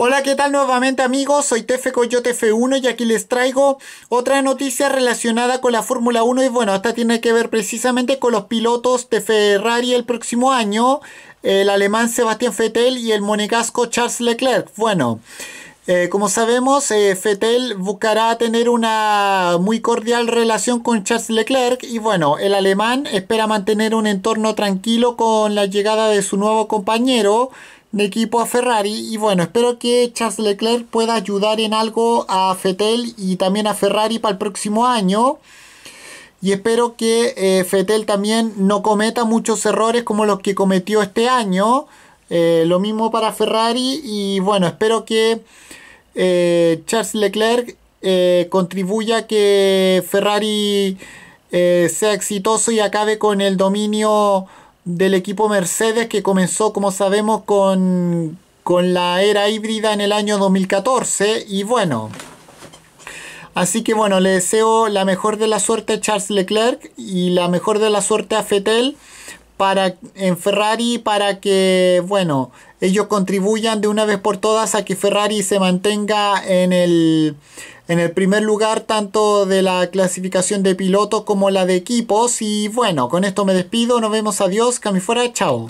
Hola, ¿qué tal nuevamente amigos? Soy Tefe Coyote F1 y aquí les traigo otra noticia relacionada con la Fórmula 1 y bueno, esta tiene que ver precisamente con los pilotos de Ferrari el próximo año, el alemán Sebastián Vettel y el monegasco Charles Leclerc. Bueno, eh, como sabemos, eh, Vettel buscará tener una muy cordial relación con Charles Leclerc y bueno, el alemán espera mantener un entorno tranquilo con la llegada de su nuevo compañero de equipo a Ferrari. Y bueno, espero que Charles Leclerc pueda ayudar en algo a Fettel y también a Ferrari para el próximo año. Y espero que eh, Fettel también no cometa muchos errores como los que cometió este año. Eh, lo mismo para Ferrari. Y bueno, espero que eh, Charles Leclerc contribuya a que Ferrari sea exitoso y acabe con el dominio del equipo Mercedes que comenzó, como sabemos, con, con la era híbrida en el año 2014. Y bueno, así que bueno, le deseo la mejor de la suerte a Charles Leclerc y la mejor de la suerte a Fettel para, en Ferrari para que, bueno, ellos contribuyan de una vez por todas a que Ferrari se mantenga en el, en el primer lugar tanto de la clasificación de pilotos como la de equipos. Y bueno, con esto me despido, nos vemos, adiós, que fuera, chao.